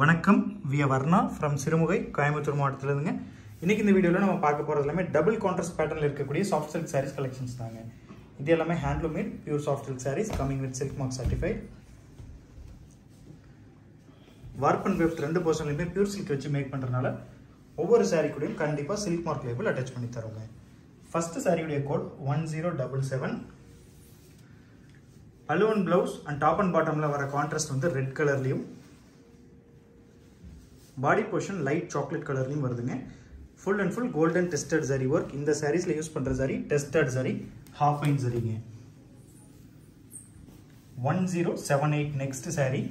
வணக்கம். விய வர்ணா ஃப்ரம் சிறுமுகை கோயம்புத்தூர் மாவட்டத்திலிருந்துங்க. இன்னைக்கு இந்த வீடியோவில் நம்ம பார்க்க போகிறது எல்லாமே டபுள் கான்ட்ராஸ்ட் பேட்டர்னில் இருக்கக்கூடிய சாஃப்ட் சில்க் சாரீஸ் கலெக்ஷன்ஸ் தாங்க. இது எல்லாமே handloom made pure soft silk sarees coming with silk mark certified warp and weft ரெண்டு பர்சன்ட்லையுமே பியூர் சில்க் வச்சு மேக் பண்ணுறதுனால ஒவ்வொரு சாரீ கூடயும் கண்டிப்பாக சில்க் மார்க் லேபிள் அட்டாச் பண்ணி தருவோங்க. ஃபஸ்ட்டு சாரியுடைய code one zero double seven பலுவன் blouse and top and பாட்டமில் வர கான்ட்ராஸ்ட் வந்து ரெட் கலர்லேயும் பாடி போர்ஷன் லைட் சாக்லேட் கலர்லையும் வருதுங்க. Full and full golden tested zari work இந்த சாரீஸில் யூஸ் பண்ணுற சரி டெஸ்டட் சரி ஹாஃப் ஐன் சரிங்க one zero seven eight next sari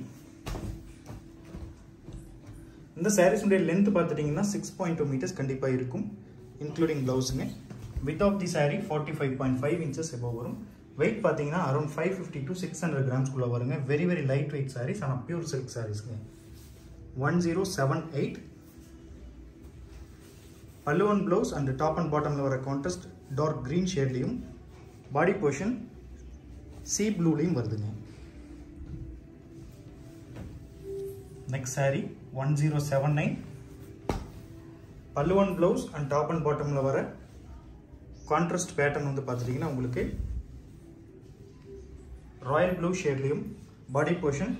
இந்த சாரீஸுடைய லென்த் பார்த்துட்டிங்கன்னா சிக்ஸ் பாயிண்ட் டூ மீட்டர்ஸ் கண்டிப்பாக இருக்கும் including ப்ளவுஸுங்க with off the saree forty five point five inches above வரும். வெயிட் பார்த்தீங்கன்னா around five fifty to six hundred கிராம்ஸ்குள்ளே வருங்க. Very very light weight sarees ஆனால் pure silk சாரீஸ்ங்க ஒன் ஜீரோ செவன் எயிட் பல்லுவன் blouse and top and பாட்டமில் வர contrast dark green ஷேட்லேயும் body portion sea ப்ளூலையும் வருதுங்க. Next sari one zero seven nine பல்லுவன் ப்ளவுஸ் அண்ட் டாப் அண்ட் பாட்டமில் வர கான்ட்ராஸ்ட் பேட்டர்ன் வந்து பார்த்துட்டிங்கன்னா உங்களுக்கு ராயல் ப்ளூ ஷேட்லேயும் பாடி போர்ஷன்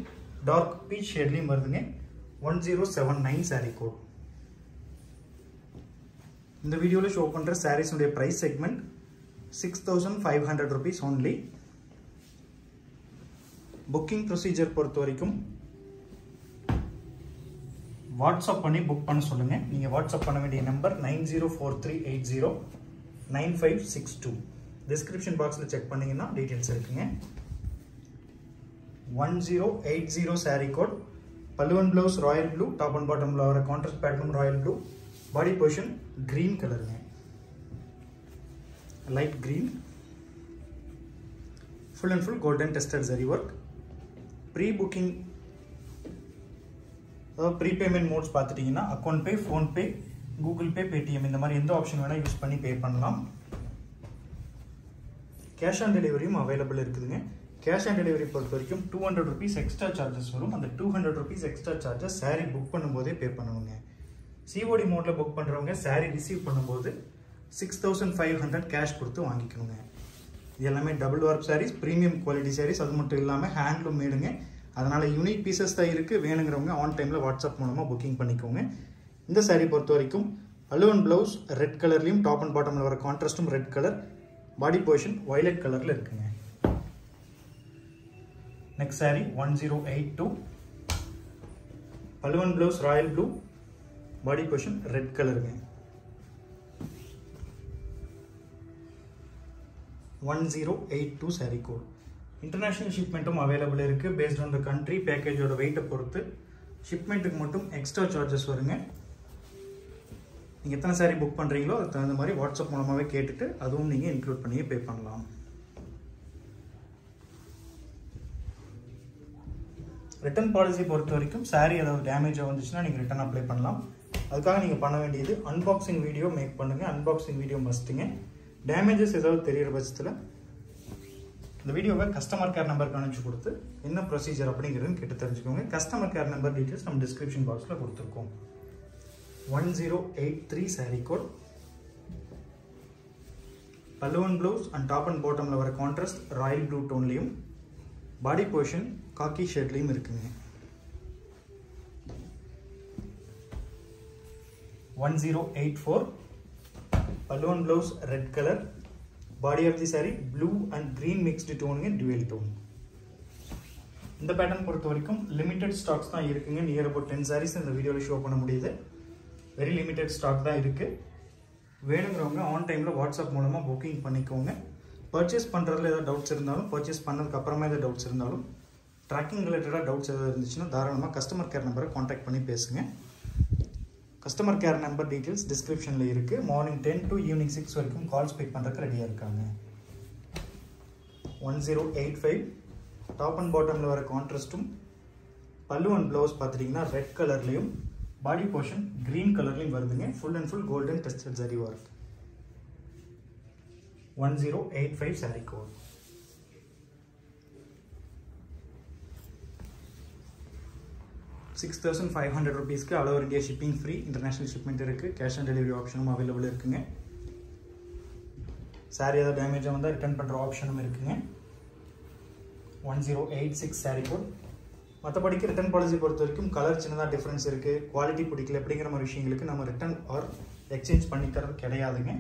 டார்க் பீச் ஷேட்லேயும் வருதுங்க. One zero seven nine saree code இந்த வீடியோவில் ஷோ பண்ணுற சாரீஸுடைய price segment six thousand five hundred rupees only booking procedure பொறுத்த வரைக்கும் வாட்ஸ்அப் பண்ணி புக் பண்ண சொல்லுங்கள் நீங்கள் வாட்ஸ்அப் பண்ண வேண்டிய number nine zero four three eight zero nine five six two description பாக்ஸில் செக் பண்ணிங்கன்னா டீட்டெயில்ஸ் இருக்குங்க. One zero eight zero sari code பல்லுவன் blouse royal blue top and பாட்டமில் வர contrast பேட்டர்னும் royal blue body portion green கலருங்க light green full and full golden tested zari work pre booking அதாவது pre payment modes பார்த்துட்டிங்கன்னா account pay PhonePe Google Pay Paytm இந்த மாதிரி எந்த option வேணால் use பண்ணி பே பண்ணலாம். கேஷ் ஆன் டெலிவரியும் அவைலபிள் இருக்குதுங்க. கேஷ் ஆன் டெலிவரி பொறுத்த வரைக்கும் two hundred rupees extra charges வரும். அந்த two hundred rupees extra charges sari book பண்ணும்போதே பே பண்ணுவாங்க. சிஓடி மோட்டில் புக் பண்ணுறவங்க சாரீ ரிசீவ் பண்ணும்போது six thousand five hundred cash கொடுத்து வாங்கிக்கணுங்க. இது எல்லாமே double work saris premium quality saris அது மட்டும் இல்லாமல் ஹேண்ட்லூம் மேடுங்க அதனால் யூனிக் பீசஸ் தான் இருக்குது வேணுங்கிறவங்க ஆன் டைமில் வாட்ஸ்அப் மூலமாக புக்கிங் பண்ணிக்கோங்க. இந்த சாரீ பொறுத்த வரைக்கும் அலுவன் ப்ளவுஸ் ரெட் கலர்லையும் டாப் அண்ட் பாட்டமில் வர கான்ட்ராஸ்ட்டும் red colour body portion violet கலரில் இருக்குங்க. Next sari one zero eight two பலுவன் blouse royal blue body question red கலருங்க one zero eight two sari code international ஷிப்மெண்ட்டும் available இருக்குது பேஸ்ட் ஆன் த கண்ட்ரி பேக்கேஜோட வெயிட்டை பொறுத்து. ஷிப்மெண்ட்டுக்கு மட்டும் எக்ஸ்ட்ரா சார்ஜஸ் வருங்க. நீங்கள் எத்தனை சாரீ புக் பண்ணுறீங்களோ அதுக்கு தகுந்த மாதிரி வாட்ஸ்அப் மூலமாகவே கேட்டுட்டு அதுவும் நீங்கள் இன்க்ளூட் பண்ணியே பே பண்ணலாம். ரிட்டர்ன் பாலிசி பொறுத்த வரைக்கும் சாரீ ஏதாவது டேமேஜாக வந்துச்சுன்னா நீங்கள் ரிட்டர்ன் அப்ளை பண்ணலாம். அதுக்காக நீங்கள் பண்ண வேண்டியது அன்பாக்சிங் வீடியோ மேக் பண்ணுங்கள் அன்பாக்சிங் வீடியோ மஸ்ட்டுங்க டேமேஜஸ் ஏதாவது தெரிகிற பட்சத்தில் இந்த வீடியோவை கஸ்டமர் கேர் நம்பருக்கு அனுப்பிச்சு கொடுத்து என்ன ப்ரொசீஜர் அப்படிங்கிறதுன்னு கேட்டு தெரிஞ்சுக்கோங்க. கஸ்டமர் கேர் நம்பர் டீட்டெயில்ஸ் நம்ம டிஸ்கிரிப்ஷன் பாக்ஸில் கொடுத்துருக்கோம். One zero eight three sari code பல்லுவன் ப்ளவுஸ் அண்ட் டாப் அண்ட் பாட்டமில் வர கான்ட்ராஸ்ட் ராயல் ப்ளூ டோன்லேயும் பாடி போர்ஷன் காக்கி ஷர்ட்லேயும் இருக்குங்க. ஒன் ஜீரோ எயிட் ஃபோர் பல்லுவன் blouse red colour body of the sari blue and green mixed டோனுங்க dual tone இந்த pattern பொறுத்த வரைக்கும் லிமிடெட் ஸ்டாக்ஸ் தான் இருக்குங்க. நியர் அபவுட் டென் சாரீஸ் இந்த வீடியோவில் ஷோ பண்ண முடியுது. வெரி லிமிடெட் ஸ்டாக் தான் இருக்குது வேணுங்கிறவங்க ஆன் டைமில் வாட்ஸ்அப் மூலமாக புக்கிங் பண்ணிக்கோங்க. பர்ச்சேஸ் பண்ணுறதுல ஏதாவது டவுட்ஸ் இருந்தாலும் பர்ச்சேஸ் பண்ணதுக்கு அப்புறமா ஏதாவது டவுட்ஸ் இருந்தாலும் ட்ராக்கிங் ரிலேட்டடாக டவுட்ஸ் ஏதாவது இருந்துச்சுன்னா தாராளமாக கஸ்டமர் கேர் நம்பரை காண்டாக்ட் பண்ணி பேசுங்க. கஸ்டமர் கேர் நம்பர் டீட்டெயில்ஸ் டிஸ்கிரிப்ஷனில் இருக்குது morning ten to evening six வரைக்கும் கால்ஸ் பிக் பண்ணுறதுக்கு ரெடியாக இருக்காங்க. One zero eight five top and பாட்டமில் வர கான்ட்ராஸ்ட்டும் பல்லு அண்ட் ப்ளவுஸ் பார்த்துட்டிங்கன்னா ரெட் கலர்லேயும் பாடி போர்ஷன் க்ரீன் கலர்லேயும் வருதுங்க. Full and full golden tested zari work one zero eight five sari code six thousand five hundred ருபீஸ்க்கு all over India shipping free international shipment இருக்குது cash on delivery ஆப்ஷனும் available இருக்குங்க. சாரி ஏதாவது டேமேஜாக வந்தால் return பண்ணுற ஆப்ஷனும் இருக்குங்க. One zero eight six sari code மற்றபடிக்கு ரிட்டர்ன் பாலிசி பொறுத்த வரைக்கும் கலர் சின்னதாக டிஃப்ரென்ஸ் இருக்குது குவாலிட்டி பிடிக்கல அப்படிங்கிற மாதிரி விஷயங்களுக்கு நம்ம ரிட்டர்ன் ஆர் எக்ஸ்சேஞ்ச் பண்ணி தரது கிடையாதுங்க.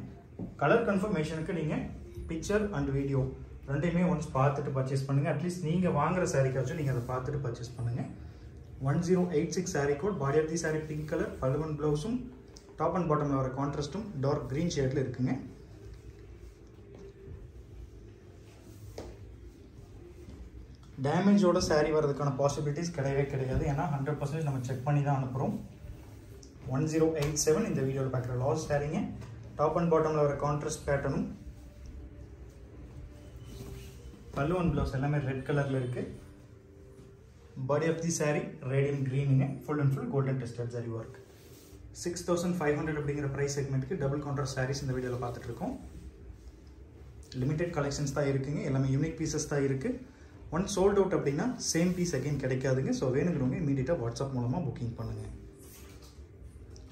கலர் கன்ஃபர்மேஷனுக்கு நீங்கள் பிக்சர் அண்ட் வீடியோ ரெண்டையுமே ஒன்ஸ் பார்த்துட்டு பர்ச்சேஸ் பண்ணுங்கள் அட்லீஸ்ட் நீங்கள் வாங்குற சாரிக்காச்சும் நீங்கள் அதை பார்த்துட்டு பர்ச்சேஸ் பண்ணுங்கள் one zero eight six sari code body of the sari pink colour பல்லுவன் ப்ளவுஸும் டாப் அண்ட் பாட்டமில் வர கான்ட்ராஸ்ட்டும் டார்க் க்ரீன் ஷேடில் இருக்குங்க. டேமேஜோட சாரீ வரதுக்கான பாசிபிலிட்டிஸ் கிடையவே கிடையாது. ஏன்னா ஹண்ட்ரட் பர்சன்டேஜ் நம்ம செக் பண்ணி தான் அனுப்புகிறோம் ஒன் ஜீரோ எயிட் செவன் இந்த வீடியோவில் பார்க்குற லாஸ்ட் சாரீங்க டாப் அண்ட் பாட்டமில் வர கான்ட்ராஸ்ட் பேட்டர்னும் பல்லு அண்ட் ப்ளவுஸ் எல்லாமே ரெட் கலரில் இருக்குது body of the sari radium க்ரீனுங்க full and full golden tested zari work six thousand five hundred அப்படிங்கிற ப்ரைஸ் செக்மெண்ட்டுக்கு டபுள் கான்ட்ராஸ்ட் சாரீஸ் இந்த வீடியோவில் பார்த்துட்ருக்கோம் லிமிடெட் கலெக்ஷன்ஸ் தான் இருக்குங்க எல்லாமே யூனிக் பீசஸ் தான் இருக்குது ஒன் சோல்ட் அவுட் அப்படின்னா சேம் பீஸ் அகைன் கிடைக்காதுங்க. ஸோ வேணுங்கிறவங்க இமீடியட்டாக வாட்ஸ்அப் மூலமாக புக்கிங் பண்ணுங்கள்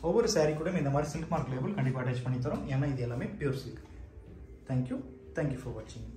ஒவ்வொரு சாரீ கூட இந்த மாதிரி சில்க் மார்க் லேபிள் கண்டிப்பாக அட்டாச் பண்ணி தரோம். ஏன்னா இது எல்லாமே pure silk thank you thank you for வாட்சிங்